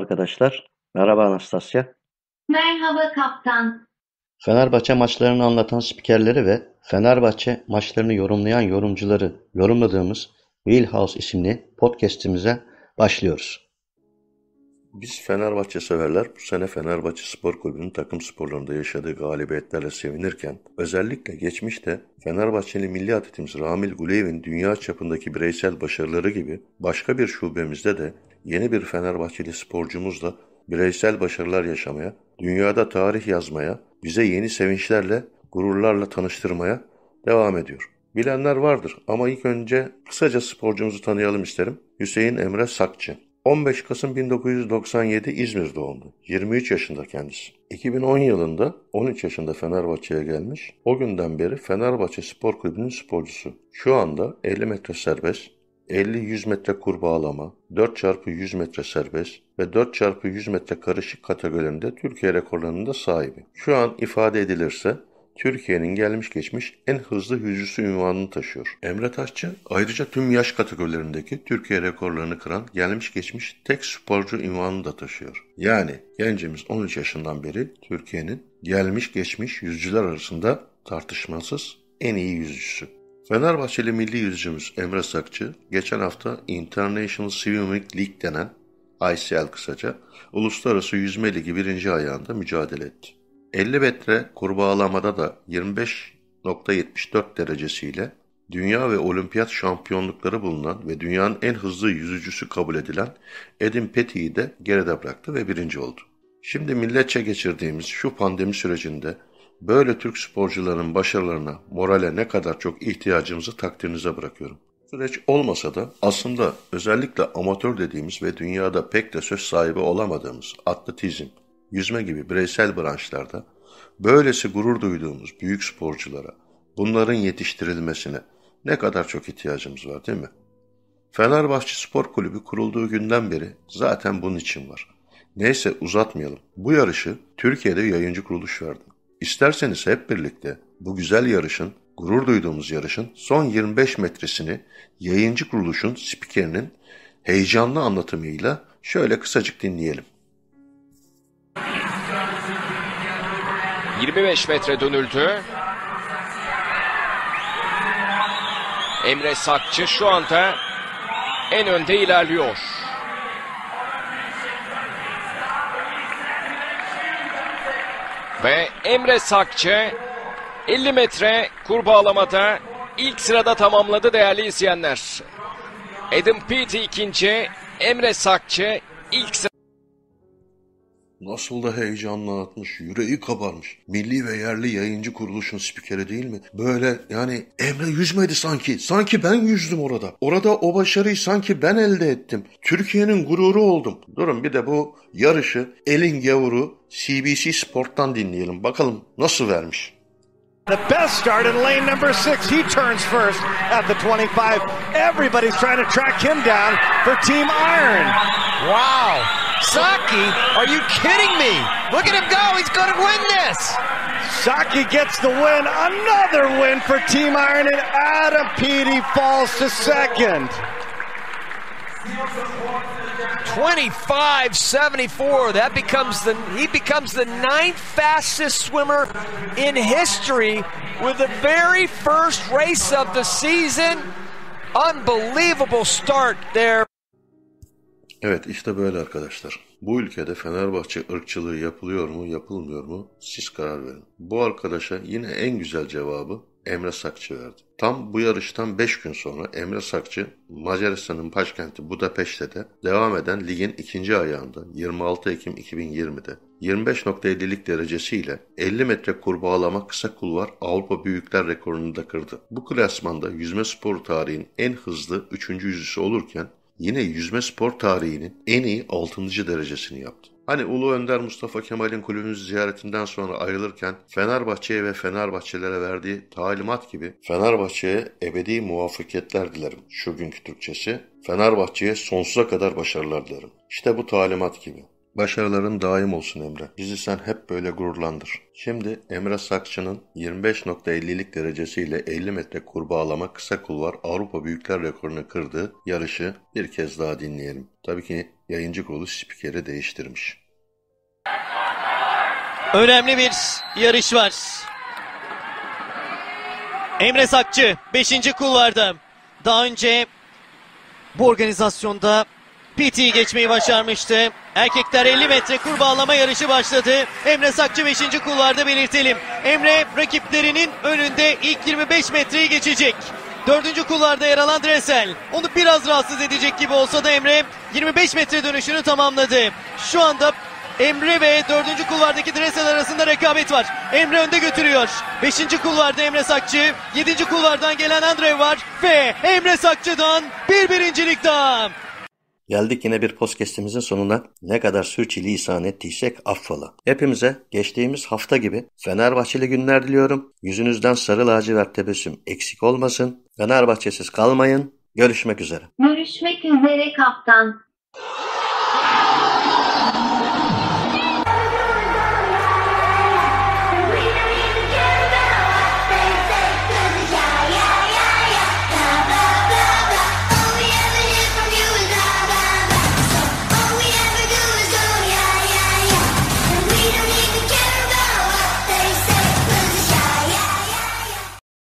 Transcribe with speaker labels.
Speaker 1: Merhaba arkadaşlar. Merhaba Anastasya.
Speaker 2: Merhaba kaptan.
Speaker 1: Fenerbahçe maçlarını anlatan spikerleri ve Fenerbahçe maçlarını yorumlayan yorumcuları yorumladığımız Wheelhouse isimli podcast'imize başlıyoruz. Biz Fenerbahçe severler bu sene Fenerbahçe Spor Kulübü'nün takım sporlarında yaşadığı galibiyetlerle sevinirken özellikle geçmişte Fenerbahçeli milli atletimiz Ramil Guleyev'in dünya çapındaki bireysel başarıları gibi başka bir şubemizde de yeni bir Fenerbahçeli sporcumuzla bireysel başarılar yaşamaya, dünyada tarih yazmaya, bize yeni sevinçlerle, gururlarla tanıştırmaya devam ediyor. Bilenler vardır ama ilk önce kısaca sporcumuzu tanıyalım isterim. Hüseyin Emre Sakçı. 15 Kasım 1997 İzmir doğumlu. 23 yaşında kendisi. 2010 yılında 13 yaşında Fenerbahçe'ye gelmiş. O günden beri Fenerbahçe Spor Kulübü'nün sporcusu. Şu anda 50 metre serbest, 50-100 metre kurbağalama, 4x100 metre serbest ve 4x100 metre karışık kategorilerinde Türkiye rekorlarının da sahibi. Şu an ifade edilirse Türkiye'nin gelmiş geçmiş en hızlı yüzücüsü ünvanını taşıyor. Emre Taşçı ayrıca tüm yaş kategorilerindeki Türkiye rekorlarını kıran gelmiş geçmiş tek sporcu ünvanını da taşıyor. Yani gencimiz 13 yaşından beri Türkiye'nin gelmiş geçmiş yüzücüler arasında tartışmasız en iyi yüzücüsü. Fenerbahçeli milli yüzücümüz Emre Sakçı geçen hafta International Swimming League denen ICL kısaca Uluslararası Yüzme Ligi birinci ayağında mücadele etti. 50 metre kurbağalamada da 25.74 derecesiyle dünya ve olimpiyat şampiyonlukları bulunan ve dünyanın en hızlı yüzücüsü kabul edilen Edim Petty'yi de geride bıraktı ve birinci oldu. Şimdi milletçe geçirdiğimiz şu pandemi sürecinde böyle Türk sporcuların başarılarına, morale ne kadar çok ihtiyacımızı takdirinize bırakıyorum. Süreç olmasa da aslında özellikle amatör dediğimiz ve dünyada pek de söz sahibi olamadığımız atletizm, yüzme gibi bireysel branşlarda böylesi gurur duyduğumuz büyük sporculara, bunların yetiştirilmesine ne kadar çok ihtiyacımız var değil mi? Fenerbahçe Spor Kulübü kurulduğu günden beri zaten bunun için var. Neyse uzatmayalım. Bu yarışı Türkiye'de yayıncı kuruluş verdi. İsterseniz hep birlikte bu güzel yarışın, gurur duyduğumuz yarışın son 25 metresini yayıncı kuruluşun spikerinin heyecanlı anlatımıyla şöyle kısacık dinleyelim.
Speaker 3: 25 metre dönüldü. Emre Sakçı şu anda en önde ilerliyor. Ve Emre Sakçı 50 metre kurbağalamada ilk sırada tamamladı değerli izleyenler. Adam Peaty ikinci, Emre Sakçı ilk sırada.
Speaker 1: Nasıl da heyecanla atmış, yüreği kabarmış. Milli ve yerli yayıncı kuruluşun spikeri değil mi? Böyle yani Emre yüzmedi sanki. Sanki ben yüzdüm orada. Orada o başarıyı sanki ben elde ettim. Türkiye'nin gururu oldum. Durun bir de bu yarışı elin gavuru CBC Sport'tan dinleyelim. Bakalım nasıl vermiş.
Speaker 4: The best start in lane number six. He turns first at the 25. Everybody's trying to track him down for Team Iron.
Speaker 5: Wow. Saki, are you kidding me? Look at him go. He's going to win this.
Speaker 4: Saki gets the win. Another win for Team Iron, and Adam Peaty falls to second.
Speaker 5: 25-74. That becomes the he becomes the ninth fastest swimmer in history with the very first race of the season. Unbelievable start there.
Speaker 1: Evet işte böyle arkadaşlar. Bu ülkede Fenerbahçe ırkçılığı yapılıyor mu yapılmıyor mu siz karar verin. Bu arkadaşa yine en güzel cevabı Emre Sakçı verdi. Tam bu yarıştan 5 gün sonra Emre Sakçı Macaristan'ın başkenti Budapeşte'de devam eden ligin ikinci ayağında 26 Ekim 2020'de 25.50'lik derecesiyle 50 metre kurbağalama kısa kulvar Avrupa Büyükler rekorunu da kırdı. Bu klasmanda yüzme sporu tarihinin en hızlı 3. yüzücüsü olurken yine yüzme spor tarihinin en iyi 6. derecesini yaptı. Hani Ulu Önder Mustafa Kemal'in kulübümüzü ziyaretinden sonra ayrılırken Fenerbahçe'ye ve Fenerbahçelere verdiği talimat gibi Fenerbahçe'ye ebedi muvaffakiyetler dilerim şu günkü Türkçesi. Fenerbahçe'ye sonsuza kadar başarılar dilerim. İşte bu talimat gibi. Başarıların daim olsun Emre. Bizi sen hep böyle gururlandır. Şimdi Emre Sakçı'nın 25.50'lik derecesiyle 50 metre kurbağalama kısa kulvar Avrupa Büyükler rekorunu kırdığı yarışı bir kez daha dinleyelim. Tabii ki yayıncı kolu spikeri değiştirmiş.
Speaker 6: Önemli bir yarış var. Emre Sakçı 5. kulvarda. Daha önce bu organizasyonda PT'yi geçmeyi başarmıştı. Erkekler 50 metre kur bağlama yarışı başladı. Emre Sakçı 5. kulvarda belirtelim. Emre rakiplerinin önünde ilk 25 metreyi geçecek. Dördüncü kulvarda yer alan Dressel. Onu biraz rahatsız edecek gibi olsa da Emre 25 metre dönüşünü tamamladı. Şu anda Emre ve dördüncü kulvardaki Dressel arasında rekabet var. Emre önde götürüyor. Beşinci kulvarda Emre Sakçı. Yedinci kulvardan gelen Andrev var. Ve Emre Sakçı'dan bir birincilik daha.
Speaker 7: Geldik yine bir podcastimizin sonuna. Ne kadar sürçülisan ettiysek affola. Hepimize geçtiğimiz hafta gibi Fenerbahçeli günler diliyorum. Yüzünüzden sarı lacivert tebessüm eksik olmasın. Fenerbahçesiz kalmayın. Görüşmek üzere.
Speaker 2: Görüşmek üzere kaptan.